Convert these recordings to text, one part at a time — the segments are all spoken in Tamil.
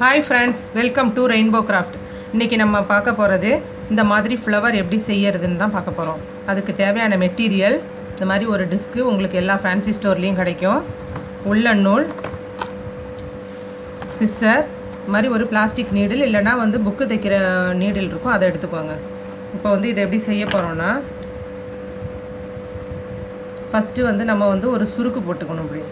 Hi friends welcome to rainbow craft இன்றைக்கி நம்ம பார்க்க போகிறது இந்த மாதிரி ஃப்ளவர் எப்படி செய்யறதுன்னு தான் பார்க்க போகிறோம் அதுக்கு தேவையான மெட்டீரியல் இந்த மாதிரி ஒரு டிஸ்க்கு உங்களுக்கு எல்லா ஃபேன்சி ஸ்டோர்லேயும் கிடைக்கும். உள்ள நூல் சிஸ்ஸர் இது மாதிரி ஒரு பிளாஸ்டிக் நீடில் இல்லைனா வந்து புக்கு தைக்கிற நீடில் இருக்கும் அதை எடுத்துக்கோங்க. இப்போ வந்து இதை எப்படி செய்ய போகிறோன்னா ஃபஸ்ட்டு வந்து நம்ம வந்து ஒரு சுருக்கு போட்டுக்கணும் இப்படி.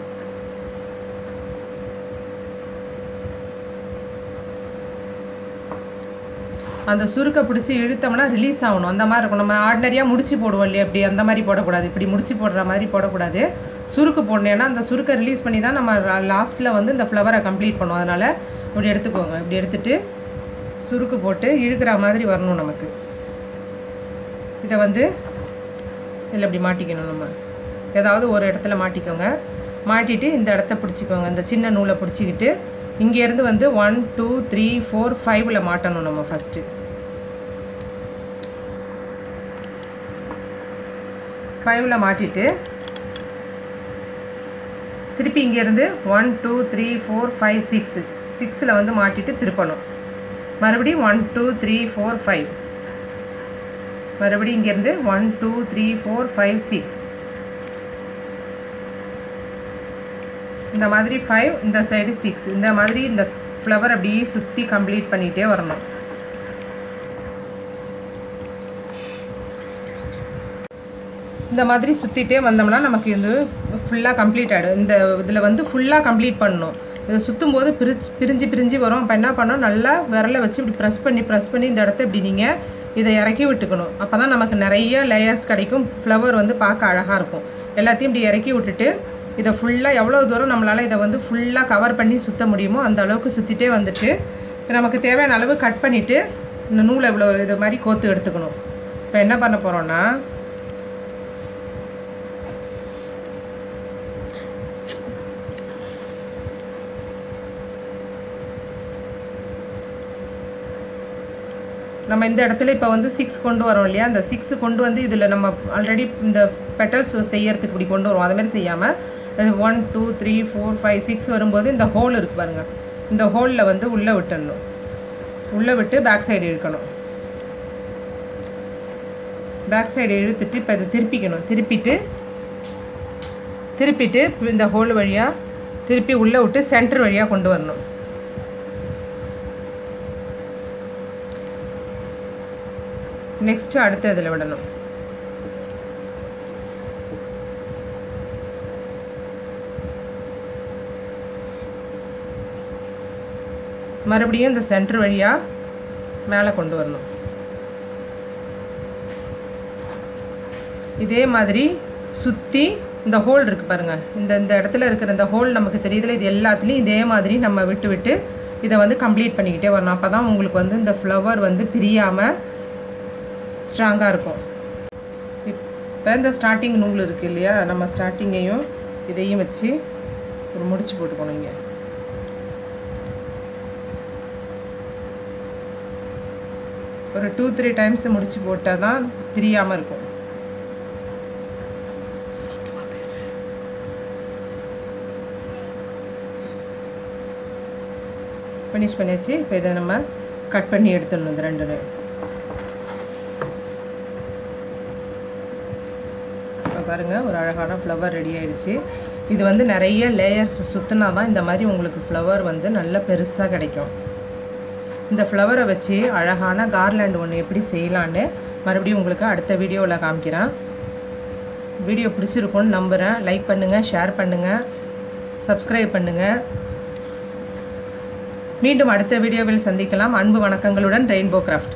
அந்த சுருக்கை பிடிச்சி இழுத்தோம்னா ரிலீஸ் ஆகணும். அந்த மாதிரி இருக்கும். நம்ம ஆர்டினரியாக முடிச்சு போடுவோம் இல்லையா? இப்படி அந்த மாதிரி போடக்கூடாது. இப்படி முடிச்சு போடுற மாதிரி போடக்கூடாது. சுருக்கு போடணும். ஏன்னா அந்த சுருக்கை ரிலீஸ் பண்ணி தான் நம்ம லாஸ்ட்டில் வந்து இந்த ஃப்ளவரை கம்ப்ளீட் பண்ணுவோம். அதனால் இப்படி எடுத்துக்கோங்க. இப்படி எடுத்துட்டு சுருக்கு போட்டு இழுக்கிற மாதிரி வரணும் நமக்கு. இதை வந்து இதில் இப்படி மாட்டிக்கணும் நம்ம. ஏதாவது ஒரு இடத்துல மாட்டிக்கோங்க. மாட்டிட்டு இந்த இடத்த பிடிச்சிக்கோங்க. இந்த சின்ன நூலை பிடிச்சிக்கிட்டு இங்கேருந்து வந்து ஒன் டூ த்ரீ ஃபோர் ஃபைவ்ல மாட்டணும் நம்ம ஃபஸ்ட்டு ஃபைவ்ல மாட்டிட்டு திருப்பி இங்கேருந்து one two three four five six சிக்ஸில் வந்து மாட்டிட்டு திருப்பணும். மறுபடியும் one two three four five மறுபடியும் இங்கேருந்து one two three four five six இந்த மாதிரி ஃபைவ் இந்த சைடு சிக்ஸ் இந்த மாதிரி இந்த ஃப்ளவர் அப்படியே சுற்றி கம்ப்ளீட் பண்ணிகிட்டே வரணும். இந்த மாதிரி சுற்றிட்டே வந்தோம்னா நமக்கு இது ஃபுல்லாக கம்ப்ளீட் ஆகிடும் இந்த இதில் வந்து ஃபுல்லாக கம்ப்ளீட் பண்ணணும். இதை சுற்றும் போது பிரிச்சு பிரிஞ்சு பிரிஞ்சு வரும். அப்போ என்ன பண்ணணும்? நல்லா விரலை வச்சு இப்படி ப்ரெஸ் பண்ணி ப்ரெஸ் பண்ணி இந்த இடத்த இப்படி நீங்கள் இதை இறக்கி விட்டுக்கணும். அப்போ தான் நமக்கு நிறைய லேயர்ஸ் கிடைக்கும். ஃப்ளவர் வந்து பார்க்க அழகாக இருக்கும். எல்லாத்தையும் இப்படி இறக்கி விட்டுட்டு இதை ஃபுல்லாக எவ்வளோ தூரம் நம்மளால் இதை வந்து ஃபுல்லாக கவர் பண்ணி சுற்ற முடியுமோ அந்த அளவுக்கு சுற்றிட்டே வந்துட்டு நமக்கு தேவையான அளவு கட் பண்ணிவிட்டு இந்த நூலை இவ்வளோ இது மாதிரி கோத்து எடுத்துக்கணும். இப்போ என்ன பண்ண போகிறோன்னா நம்ம இந்த இடத்துல இப்போ வந்து சிக்ஸ் கொண்டு வரோம் இல்லையா? அந்த சிக்ஸ் கொண்டு வந்து இதில் நம்ம ஆல்ரெடி இந்த பெட்டல்ஸ் செய்யறதுக்கு இப்படி கொண்டு வருவோம். அதுமாரி செய்யாமல் one two three four five six வரும்போது இந்த ஹோல் இருக்குது பாருங்கள் இந்த ஹோலில் வந்து உள்ளே விட்டுடணும். உள்ளே விட்டு பேக் சைடு இழுக்கணும். பேக் சைடு இழுத்துட்டு இப்போ இதை திருப்பிக்கணும். திருப்பிட்டு திருப்பிட்டு இந்த ஹோல் வழியாக திருப்பி உள்ளே விட்டு சென்டர் வழியாக கொண்டு வரணும். நெக்ஸ்ட்டு அடுத்து இதில் விடணும். மறுபடியும் இந்த சென்டர் வழியாக மேலே கொண்டு வரணும். இதே மாதிரி சுற்றி இந்த ஹோல் இருக்குது பாருங்கள் இந்த இந்த இடத்துல இருக்கிற இந்த ஹோல் நமக்கு தெரியுதுல இது எல்லாத்துலேயும் இதே மாதிரி நம்ம விட்டு விட்டு இதை வந்து கம்ப்ளீட் பண்ணிக்கிட்டே வரணும். அப்போ தான் உங்களுக்கு வந்து இந்த ஃப்ளவர் வந்து பிரியாமல் ஸ்ட்ராங்காக இருக்கும். இப்போ இந்த ஸ்டார்டிங் நூல் இருக்குது இல்லையா? நம்ம ஸ்டார்டிங்கையும் இதையும் வச்சு ஒரு முடிச்சு போட்டுக்கணும் இங்கே. ஒரு டூ த்ரீ டைம்ஸ் முடிச்சு போட்டால் தான் பிரியாமல் இருக்கும். ஃபினிஷ் பண்ணியாச்சு. இப்போ இதை நம்ம கட் பண்ணி எடுத்துடணும் இந்த ரெண்டு இப்போ பாருங்கள் ஒரு அழகான ஃப்ளவர் ரெடி ஆகிடுச்சு இது வந்து நிறைய லேயர்ஸ் சுற்றினா தான் இந்த மாதிரி உங்களுக்கு ஃப்ளவர் வந்து நல்ல பெருசாக கிடைக்கும். இந்த ஃப்ளவரை வச்சு அழகான கார்லேண்ட் ஒன்று எப்படி செய்யலான்னு மறுபடியும் உங்களுக்கு அடுத்த வீடியோவில் காமிக்கிறேன். வீடியோ பிடிச்சிருக்கும்னு நம்புகிறேன் லைக் பண்ணுங்கள் ஷேர் பண்ணுங்கள் சப்ஸ்கிரைப் பண்ணுங்கள் மீண்டும் அடுத்த வீடியோவில் சந்திக்கலாம். அன்பு வணக்கங்களுடன் ரெயின்போ கிராஃப்ட்